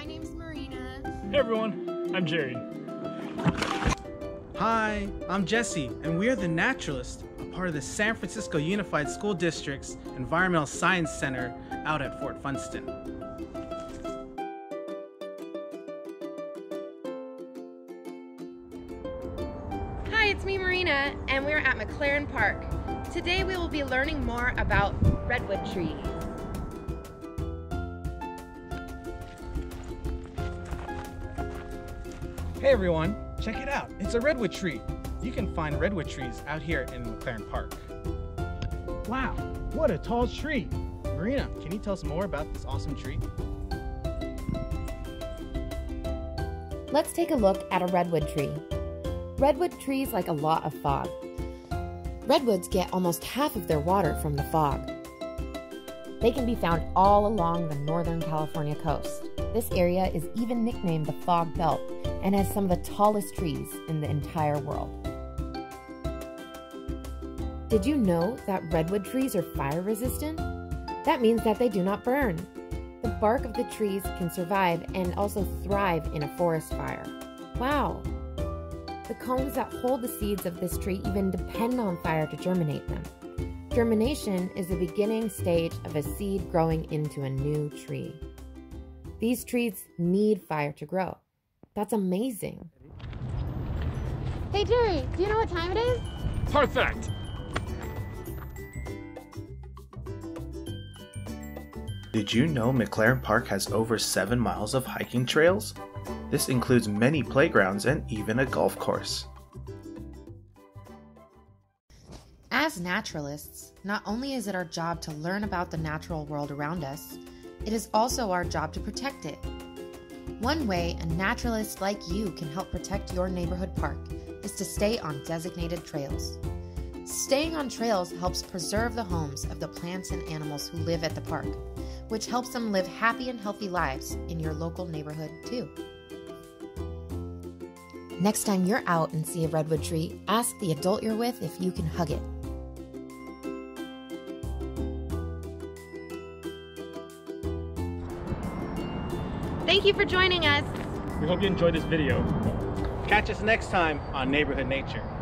My name's Marina. Hey everyone, I'm Jerry. Hi, I'm Jesse, and we are the Naturalists, a part of the San Francisco Unified School District's Environmental Science Center out at Fort Funston. Hi, it's me, Marina, and we're at McLaren Park. Today we will be learning more about redwood trees. Hey everyone, check it out. It's a redwood tree. You can find redwood trees out here in McLaren Park. Wow, what a tall tree. Marina, can you tell us more about this awesome tree? Let's take a look at a redwood tree. Redwood trees like a lot of fog. Redwoods get almost half of their water from the fog. They can be found all along the Northern California coast. This area is even nicknamed the Fog Belt and has some of the tallest trees in the entire world. Did you know that redwood trees are fire resistant? That means that they do not burn. The bark of the trees can survive and also thrive in a forest fire. Wow! The cones that hold the seeds of this tree even depend on fire to germinate them. Germination is the beginning stage of a seed growing into a new tree. These trees need fire to grow. That's amazing. Hey, Jerry, do you know what time it is? Perfect! Did you know McLaren Park has over 7 miles of hiking trails? This includes many playgrounds and even a golf course. As naturalists, not only is it our job to learn about the natural world around us, it is also our job to protect it. One way a naturalist like you can help protect your neighborhood park is to stay on designated trails. Staying on trails helps preserve the homes of the plants and animals who live at the park, which helps them live happy and healthy lives in your local neighborhood too. Next time you're out and see a redwood tree, ask the adult you're with if you can hug it. Thank you for joining us. We hope you enjoyed this video. Catch us next time on Neighborhood Nature.